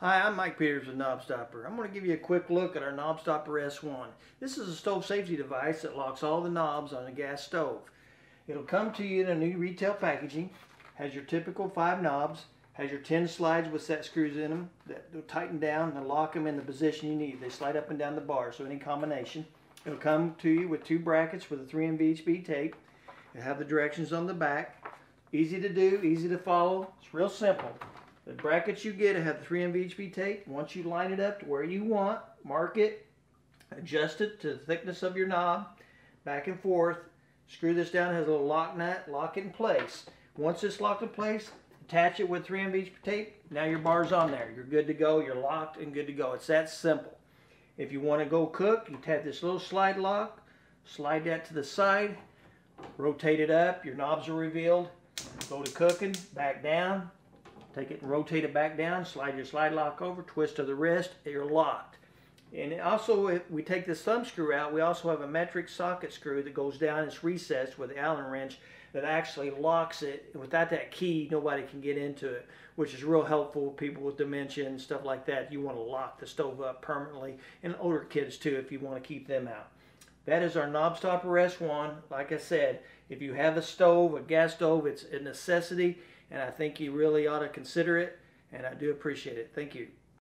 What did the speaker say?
Hi, I'm Mike Peters with Knob Stopper. I'm going to give you a quick look at our Knob Stopper S1. This is a stove safety device that locks all the knobs on a gas stove. It'll come to you in a new retail packaging, has your typical five knobs, has your 10 slides with set screws in them that will tighten down and lock them in the position you need. They slide up and down the bar, so any combination. It'll come to you with two brackets with a 3M VHB tape. It'll have the directions on the back. Easy to do, easy to follow. It's real simple. The brackets you get have the 3M VHB tape. Once you line it up to where you want, mark it, adjust it to the thickness of your knob, back and forth. Screw this down, has a little lock nut, lock it in place. Once it's locked in place, attach it with 3M VHB tape. Now your bar's on there. You're good to go. You're locked and good to go. It's that simple. If you want to go cook, you tap this little slide lock, slide that to the side, rotate it up, your knobs are revealed. Go to cooking, back down, Take it and rotate it back down, slide your slide lock over, twist to the wrist, you're locked. And also, if we take this thumb screw out, we also have a metric socket screw that goes down, it's recessed with an Allen wrench that actually locks it. Without that key, nobody can get into it, which is real helpful people with dementia and stuff like that. You want to lock the stove up permanently, and older kids too, if you want to keep them out. That is our knob stopper S1. Like I said, if you have a stove, a gas stove, it's a necessity and I think you really ought to consider it, and I do appreciate it. Thank you.